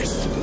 Yes!